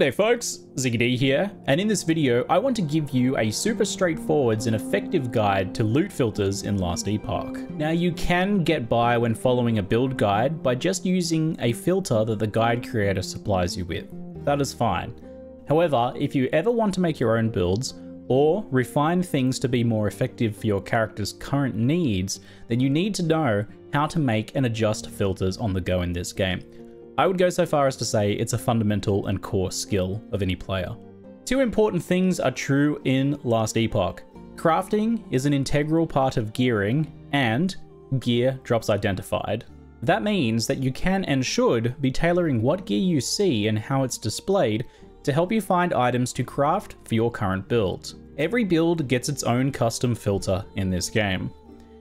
G'day folks, ZiggyD here, and in this video I want to give you a super straightforward and effective guide to loot filters in Last Epoch. Now you can get by when following a build guide by just using a filter that the guide creator supplies you with. That is fine. However, if you ever want to make your own builds, or refine things to be more effective for your character's current needs, then you need to know how to make and adjust filters on the go in this game. I would go so far as to say it's a fundamental and core skill of any player. Two important things are true in Last Epoch. Crafting is an integral part of gearing, and gear drops identified. That means that you can and should be tailoring what gear you see and how it's displayed to help you find items to craft for your current build. Every build gets its own custom filter in this game.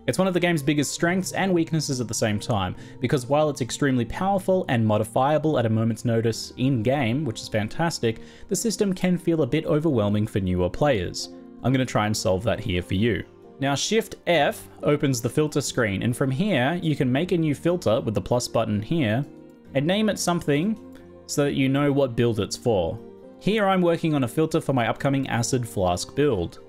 It's one of the game's biggest strengths and weaknesses at the same time, because while it's extremely powerful and modifiable at a moment's notice in-game, which is fantastic, the system can feel a bit overwhelming for newer players. I'm going to try and solve that here for you. Now Shift F opens the filter screen, and from here you can make a new filter with the plus button here, and name it something so that you know what build it's for. Here I'm working on a filter for my upcoming Acid Flask build.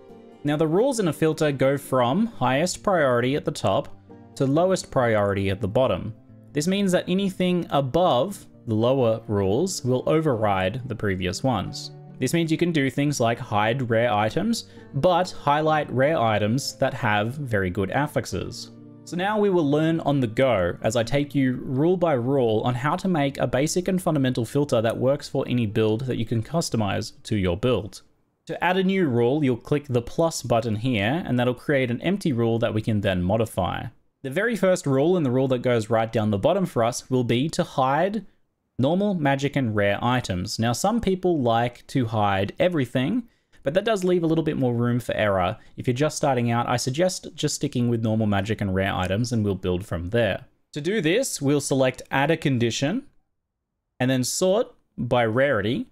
Now the rules in a filter go from highest priority at the top to lowest priority at the bottom. This means that anything above the lower rules will override the previous ones. This means you can do things like hide rare items, but highlight rare items that have very good affixes. So now we will learn on the go as I take you rule by rule on how to make a basic and fundamental filter that works for any build that you can customize to your build. To add a new rule, you'll click the plus button here, and that'll create an empty rule that we can then modify. The very first rule, and the rule that goes right down the bottom for us, will be to hide normal, magic, and rare items. Now, some people like to hide everything, but that does leave a little bit more room for error. If you're just starting out, I suggest just sticking with normal magic and rare items, and we'll build from there. To do this, we'll select Add a Condition, and then sort by rarity,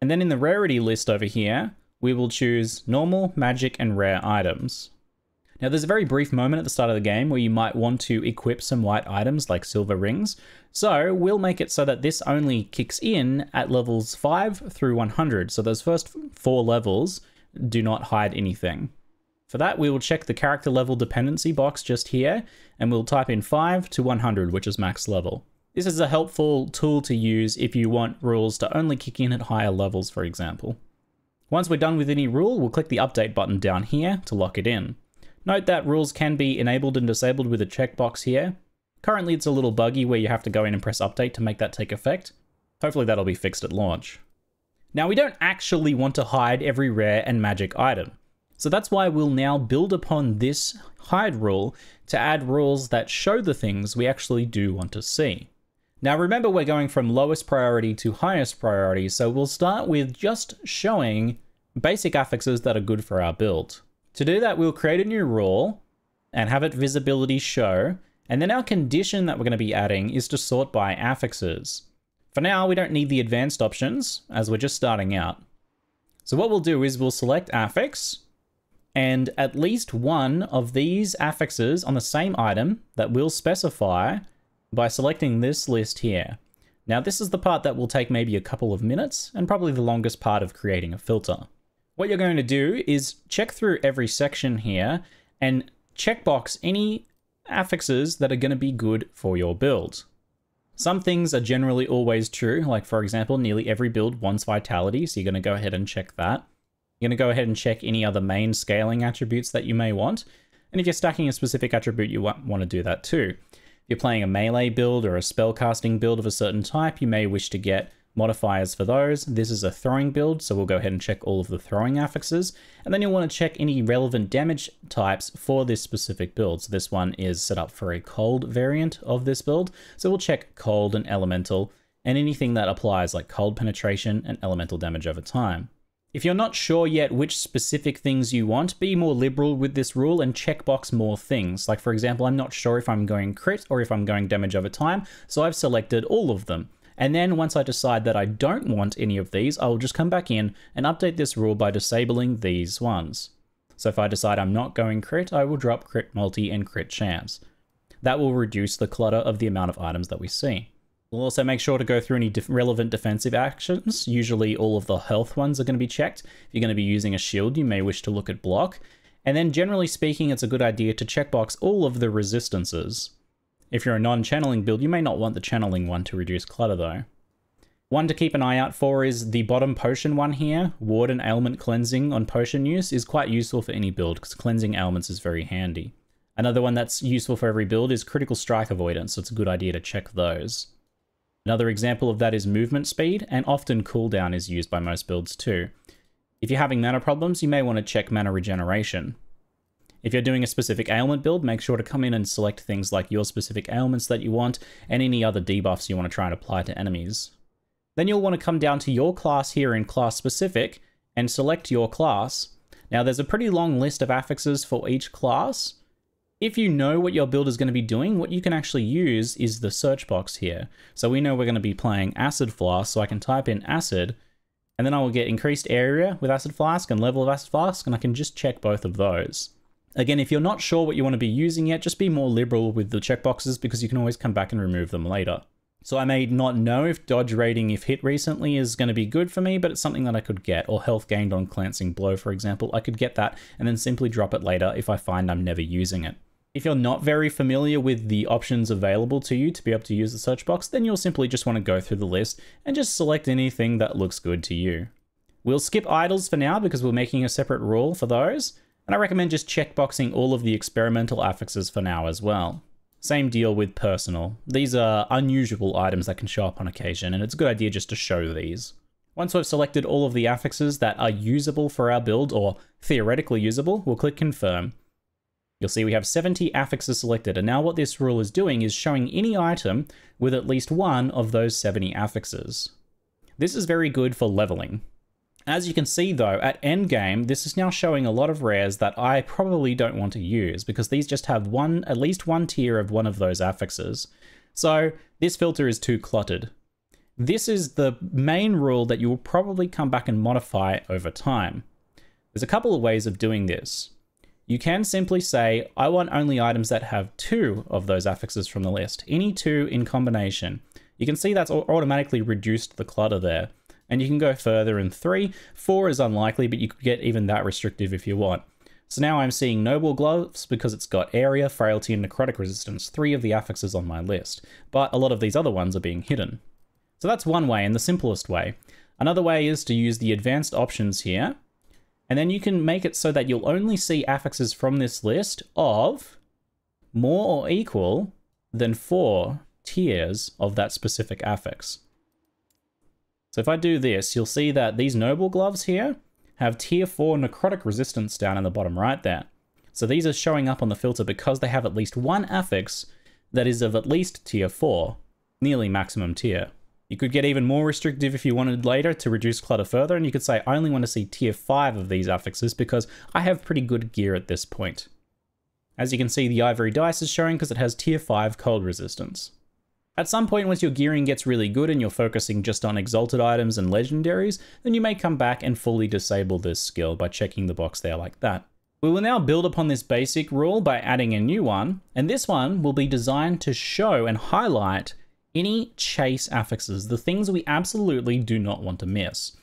and then in the rarity list over here, we will choose normal, magic, and rare items. Now there's a very brief moment at the start of the game where you might want to equip some white items like silver rings, so we'll make it so that this only kicks in at levels 5 through 100, so those first four levels do not hide anything. For that, we will check the character level dependency box just here, and we'll type in 5 to 100, which is max level. This is a helpful tool to use if you want rules to only kick in at higher levels, for example. Once we're done with any rule, we'll click the update button down here to lock it in. Note that rules can be enabled and disabled with a checkbox here. Currently it's a little buggy where you have to go in and press update to make that take effect. Hopefully that'll be fixed at launch. Now we don't actually want to hide every rare and magic item. So that's why we'll now build upon this hide rule to add rules that show the things we actually do want to see. Now remember we're going from lowest priority to highest priority, so we'll start with just showing basic affixes that are good for our build. To do that, we'll create a new rule and have it visibility show, and then our condition that we're going to be adding is to sort by affixes. For now, we don't need the advanced options, as we're just starting out. So what we'll do is we'll select affix, and at least one of these affixes on the same item that we'll specify by selecting this list here. Now this is the part that will take maybe a couple of minutes and probably the longest part of creating a filter. What you're going to do is check through every section here and checkbox any affixes that are going to be good for your build. Some things are generally always true, like for example, nearly every build wants vitality, so you're going to go ahead and check that. You're going to go ahead and check any other main scaling attributes that you may want. And if you're stacking a specific attribute, you want to do that too you're playing a melee build or a spellcasting build of a certain type, you may wish to get modifiers for those. This is a throwing build, so we'll go ahead and check all of the throwing affixes. And then you'll want to check any relevant damage types for this specific build. So this one is set up for a cold variant of this build. So we'll check cold and elemental and anything that applies like cold penetration and elemental damage over time. If you're not sure yet which specific things you want, be more liberal with this rule and checkbox more things. Like for example, I'm not sure if I'm going crit or if I'm going damage over time, so I've selected all of them. And then once I decide that I don't want any of these, I will just come back in and update this rule by disabling these ones. So if I decide I'm not going crit, I will drop crit multi and crit chance. That will reduce the clutter of the amount of items that we see. We'll also make sure to go through any relevant defensive actions. Usually all of the health ones are going to be checked. If you're going to be using a shield, you may wish to look at block. And then generally speaking, it's a good idea to checkbox all of the resistances. If you're a non-channeling build, you may not want the channeling one to reduce clutter though. One to keep an eye out for is the bottom potion one here. Ward and ailment cleansing on potion use is quite useful for any build because cleansing ailments is very handy. Another one that's useful for every build is critical strike avoidance, so it's a good idea to check those. Another example of that is movement speed, and often cooldown is used by most builds too. If you're having mana problems, you may want to check mana regeneration. If you're doing a specific ailment build, make sure to come in and select things like your specific ailments that you want, and any other debuffs you want to try and apply to enemies. Then you'll want to come down to your class here in class specific and select your class. Now there's a pretty long list of affixes for each class. If you know what your build is going to be doing, what you can actually use is the search box here. So we know we're going to be playing Acid Flask, so I can type in Acid, and then I will get increased area with Acid Flask and level of Acid Flask, and I can just check both of those. Again, if you're not sure what you want to be using yet, just be more liberal with the checkboxes because you can always come back and remove them later. So I may not know if dodge rating if hit recently is going to be good for me, but it's something that I could get, or health gained on glancing blow, for example. I could get that and then simply drop it later if I find I'm never using it. If you're not very familiar with the options available to you to be able to use the search box, then you'll simply just want to go through the list and just select anything that looks good to you. We'll skip idols for now because we're making a separate rule for those, and I recommend just checkboxing all of the experimental affixes for now as well. Same deal with personal. These are unusual items that can show up on occasion, and it's a good idea just to show these. Once we've selected all of the affixes that are usable for our build, or theoretically usable, we'll click confirm. You'll see we have 70 affixes selected, and now what this rule is doing is showing any item with at least one of those 70 affixes. This is very good for leveling. As you can see though, at endgame, this is now showing a lot of rares that I probably don't want to use because these just have one, at least one tier of one of those affixes. So this filter is too cluttered. This is the main rule that you will probably come back and modify over time. There's a couple of ways of doing this. You can simply say, I want only items that have two of those affixes from the list, any two in combination. You can see that's automatically reduced the clutter there. And you can go further in three. Four is unlikely, but you could get even that restrictive if you want. So now I'm seeing Noble Gloves because it's got Area, Frailty, and Necrotic Resistance, three of the affixes on my list. But a lot of these other ones are being hidden. So that's one way, and the simplest way. Another way is to use the advanced options here, and then you can make it so that you'll only see affixes from this list of more or equal than four tiers of that specific affix. So if I do this, you'll see that these noble gloves here have tier 4 necrotic resistance down in the bottom right there. So these are showing up on the filter because they have at least one affix that is of at least tier 4, nearly maximum tier. You could get even more restrictive if you wanted later to reduce clutter further, and you could say, I only want to see tier 5 of these affixes because I have pretty good gear at this point. As you can see, the ivory dice is showing because it has tier 5 cold resistance. At some point, once your gearing gets really good and you're focusing just on exalted items and legendaries, then you may come back and fully disable this skill by checking the box there like that. We will now build upon this basic rule by adding a new one, and this one will be designed to show and highlight any chase affixes, the things we absolutely do not want to miss.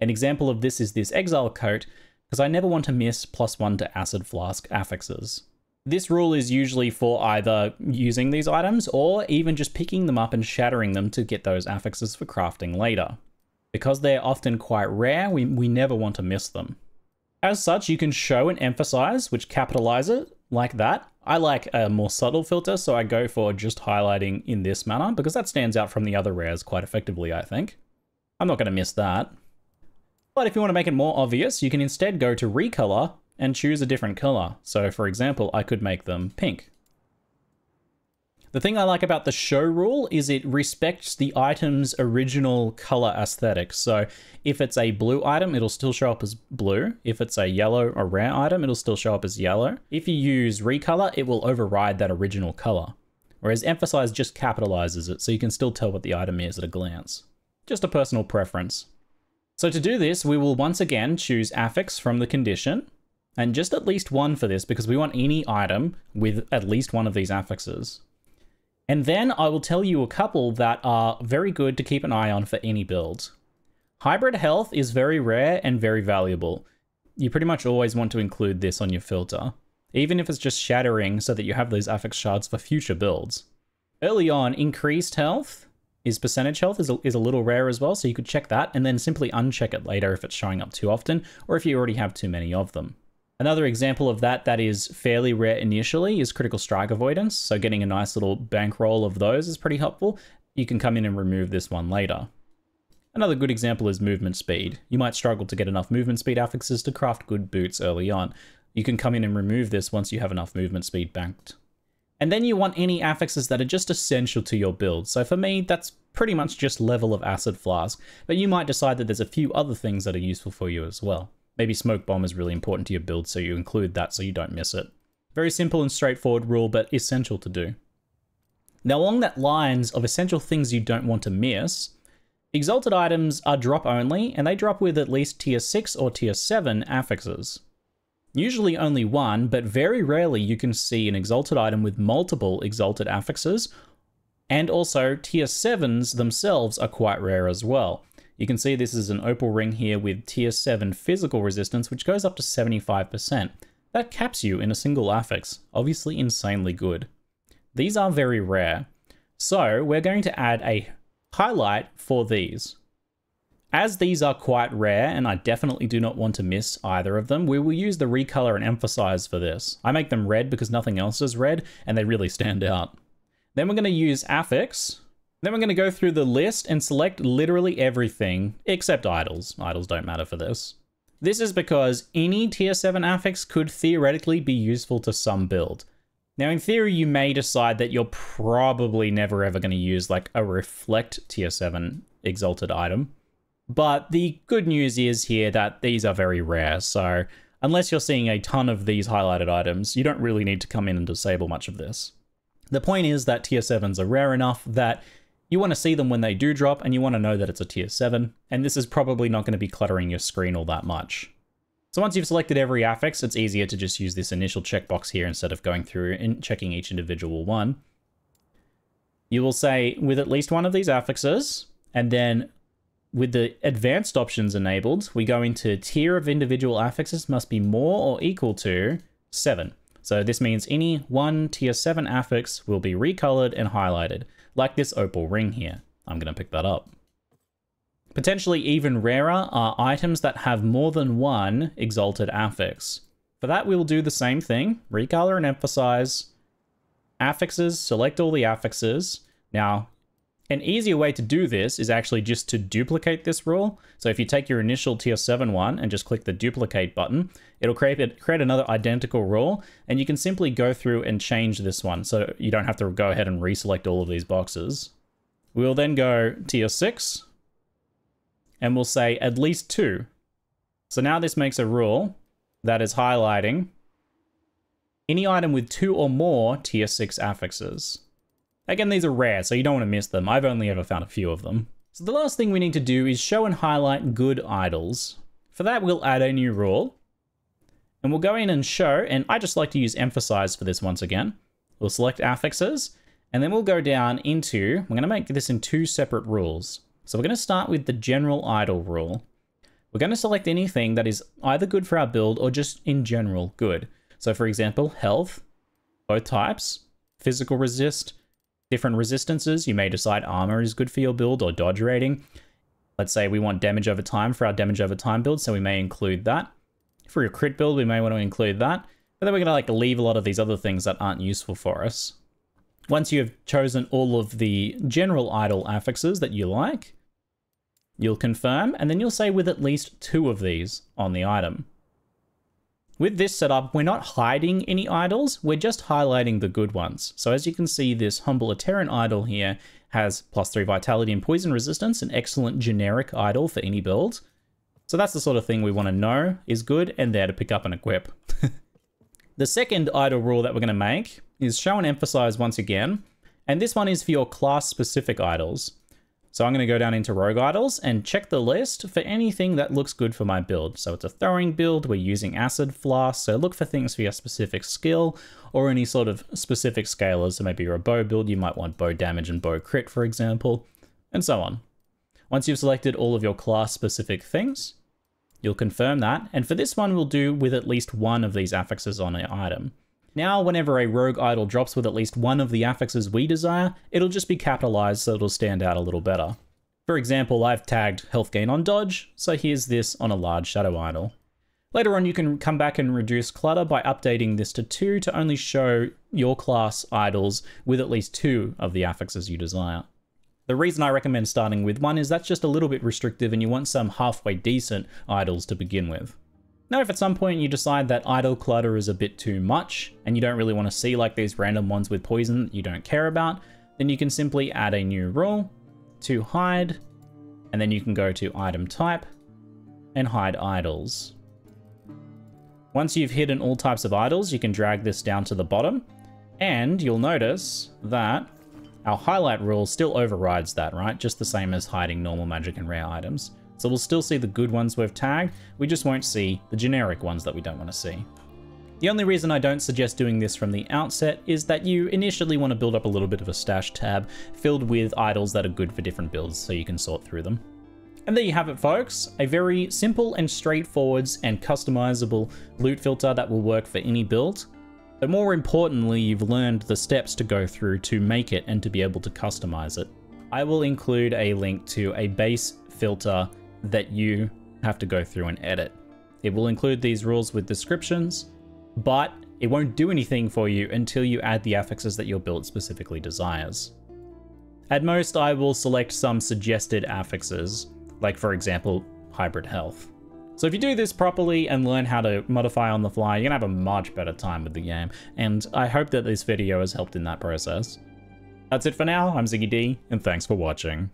An example of this is this exile coat, because I never want to miss plus one to acid flask affixes. This rule is usually for either using these items or even just picking them up and shattering them to get those affixes for crafting later. Because they're often quite rare, we, we never want to miss them. As such, you can show and emphasize, which capitalize it like that. I like a more subtle filter, so I go for just highlighting in this manner because that stands out from the other rares quite effectively, I think. I'm not going to miss that. But if you want to make it more obvious, you can instead go to recolor and choose a different color. So for example, I could make them pink. The thing I like about the show rule is it respects the item's original color aesthetic. So if it's a blue item, it'll still show up as blue. If it's a yellow or rare item, it'll still show up as yellow. If you use recolor, it will override that original color. Whereas emphasize just capitalizes it, so you can still tell what the item is at a glance. Just a personal preference. So to do this, we will once again choose affix from the condition, and just at least one for this because we want any item with at least one of these affixes. And then I will tell you a couple that are very good to keep an eye on for any build. Hybrid health is very rare and very valuable. You pretty much always want to include this on your filter, even if it's just shattering so that you have those affix shards for future builds. Early on, increased health is percentage health is a, is a little rare as well, so you could check that and then simply uncheck it later if it's showing up too often or if you already have too many of them. Another example of that that is fairly rare initially is critical strike avoidance, so getting a nice little bankroll of those is pretty helpful. You can come in and remove this one later. Another good example is movement speed. You might struggle to get enough movement speed affixes to craft good boots early on. You can come in and remove this once you have enough movement speed banked. And then you want any affixes that are just essential to your build. So for me, that's pretty much just level of acid flask, but you might decide that there's a few other things that are useful for you as well. Maybe smoke bomb is really important to your build, so you include that so you don't miss it. Very simple and straightforward rule, but essential to do. Now along that lines of essential things you don't want to miss, Exalted items are drop only, and they drop with at least tier 6 or tier 7 affixes. Usually only one, but very rarely you can see an exalted item with multiple exalted affixes, and also tier 7s themselves are quite rare as well. You can see this is an opal ring here with tier 7 physical resistance, which goes up to 75%. That caps you in a single affix, obviously insanely good. These are very rare. So we're going to add a highlight for these. As these are quite rare, and I definitely do not want to miss either of them, we will use the recolor and emphasize for this. I make them red because nothing else is red, and they really stand out. Then we're going to use affix. Then we're going to go through the list and select literally everything except idols. Idols don't matter for this. This is because any tier 7 affix could theoretically be useful to some build. Now, in theory, you may decide that you're probably never ever going to use like a reflect tier 7 exalted item. But the good news is here that these are very rare, so unless you're seeing a ton of these highlighted items, you don't really need to come in and disable much of this. The point is that tier 7s are rare enough that you want to see them when they do drop and you want to know that it's a tier 7, and this is probably not going to be cluttering your screen all that much. So once you've selected every affix, it's easier to just use this initial checkbox here instead of going through and checking each individual one. You will say with at least one of these affixes, and then with the advanced options enabled, we go into tier of individual affixes must be more or equal to 7. So this means any one tier 7 affix will be recolored and highlighted, like this opal ring here. I'm going to pick that up. Potentially even rarer are items that have more than one exalted affix. For that, we will do the same thing, recolor and emphasize, affixes, select all the affixes. Now, an easier way to do this is actually just to duplicate this rule. So if you take your initial tier 7 one and just click the duplicate button, it'll create, create another identical rule, and you can simply go through and change this one, so you don't have to go ahead and reselect all of these boxes. We'll then go tier 6, and we'll say at least two. So now this makes a rule that is highlighting any item with two or more tier 6 affixes. Again, these are rare, so you don't want to miss them. I've only ever found a few of them. So the last thing we need to do is show and highlight good idols. For that, we'll add a new rule. And we'll go in and show, and I just like to use emphasize for this once again. We'll select affixes, and then we'll go down into, we're going to make this in two separate rules. So we're going to start with the general idol rule. We're going to select anything that is either good for our build or just in general good. So for example, health, both types, physical resist, different resistances. You may decide armor is good for your build or dodge rating. Let's say we want damage over time for our damage over time build, so we may include that. For your crit build, we may want to include that. But then we're going to like leave a lot of these other things that aren't useful for us. Once you have chosen all of the general idol affixes that you like, you'll confirm, and then you'll say with at least two of these on the item. With this setup, we're not hiding any idols, we're just highlighting the good ones. So as you can see, this Humble Eterran idol here has plus 3 vitality and poison resistance, an excellent generic idol for any build. So that's the sort of thing we want to know is good and there to pick up and equip. the second idol rule that we're going to make is show and emphasize once again, and this one is for your class-specific idols. So I'm going to go down into Rogue Idols and check the list for anything that looks good for my build. So it's a throwing build, we're using Acid Flask, so look for things for your specific skill or any sort of specific scalers. So maybe you're a bow build, you might want bow damage and bow crit, for example, and so on. Once you've selected all of your class specific things, you'll confirm that. And for this one, we'll do with at least one of these affixes on an item. Now, whenever a rogue idol drops with at least one of the affixes we desire, it'll just be capitalized so it'll stand out a little better. For example, I've tagged health gain on dodge, so here's this on a large shadow idol. Later on, you can come back and reduce clutter by updating this to 2 to only show your class idols with at least two of the affixes you desire. The reason I recommend starting with one is that's just a little bit restrictive and you want some halfway decent idols to begin with. Now, if at some point you decide that idol clutter is a bit too much and you don't really want to see like these random ones with poison that you don't care about, then you can simply add a new rule to hide, and then you can go to item type and hide idols. Once you've hidden all types of idols, you can drag this down to the bottom and you'll notice that our highlight rule still overrides that, right? Just the same as hiding normal magic and rare items. So we'll still see the good ones we've tagged, we just won't see the generic ones that we don't want to see. The only reason I don't suggest doing this from the outset is that you initially want to build up a little bit of a stash tab filled with idols that are good for different builds so you can sort through them. And there you have it folks, a very simple and straightforward and customizable loot filter that will work for any build. But more importantly, you've learned the steps to go through to make it and to be able to customize it. I will include a link to a base filter that you have to go through and edit. It will include these rules with descriptions, but it won't do anything for you until you add the affixes that your build specifically desires. At most, I will select some suggested affixes, like for example, hybrid health. So if you do this properly and learn how to modify on the fly, you're gonna have a much better time with the game, and I hope that this video has helped in that process. That's it for now, I'm Ziggy D, and thanks for watching.